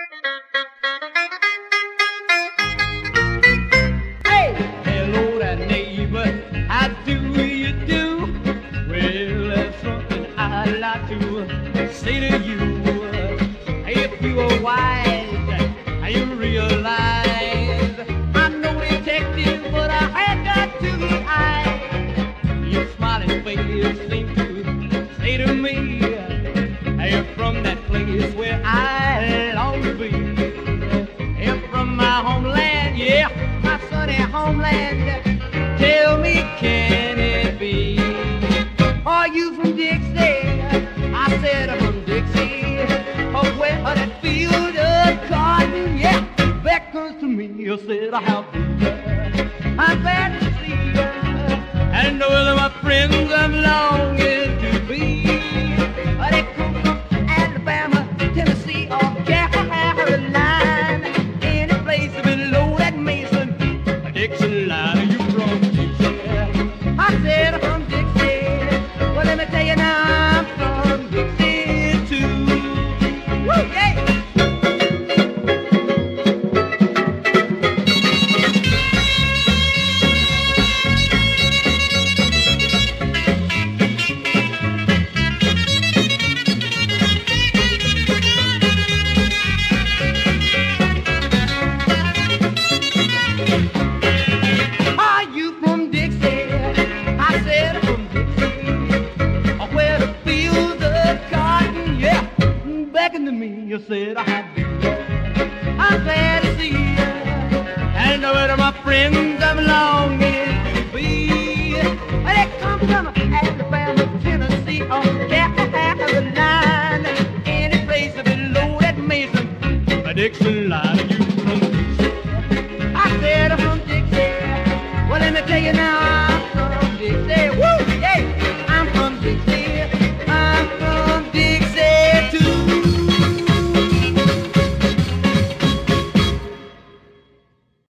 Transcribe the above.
Hey, hello there, neighbor. How do you do? Well, there's something I'd like to say to you. If you were wise, you realize I'm no detective, but I had got to homeland, yeah, my sunny homeland. Tell me, can it be? Are you from Dixie? I said I'm from Dixie. Oh, where that field of cotton, yeah, beckons to me. You said I have I'm beckon to me. You said I been. I'm glad to see you. And where my friends I'm longing to be. Well, they come from Alabama, Tennessee, or Carolina. Any place below that Mason, a Dixon line. You from Dixie? I said I'm from Dixie. Well, let me tell you now,